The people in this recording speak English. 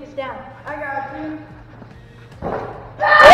take down. I got you.